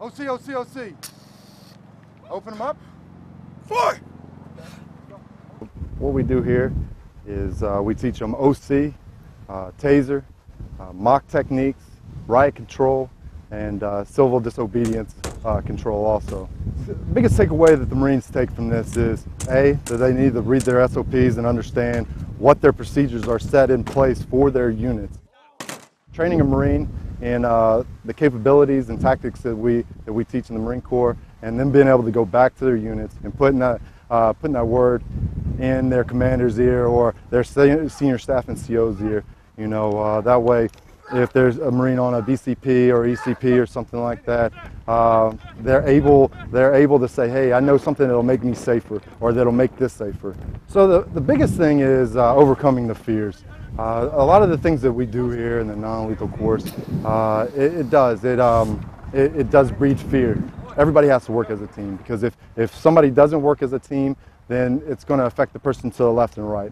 OC, OC, OC. Open them up. Four. What we do here is uh, we teach them OC, uh, taser, uh, mock techniques, riot control, and uh, civil disobedience uh, control also. The biggest takeaway that the Marines take from this is A, that they need to read their SOPs and understand what their procedures are set in place for their units. Training a Marine in uh, the capabilities and tactics that we, that we teach in the Marine Corps, and then being able to go back to their units and putting that, uh, putting that word in their commander's ear or their senior staff and CO's ear. You know, uh, that way, if there's a Marine on a BCP or ECP or something like that, uh, they're able they're able to say, hey, I know something that'll make me safer or that'll make this safer. So the, the biggest thing is uh, overcoming the fears. Uh, a lot of the things that we do here in the non-lethal course, uh, it, it, does it, um, it, it does breed fear. Everybody has to work as a team because if, if somebody doesn't work as a team, then it's going to affect the person to the left and right.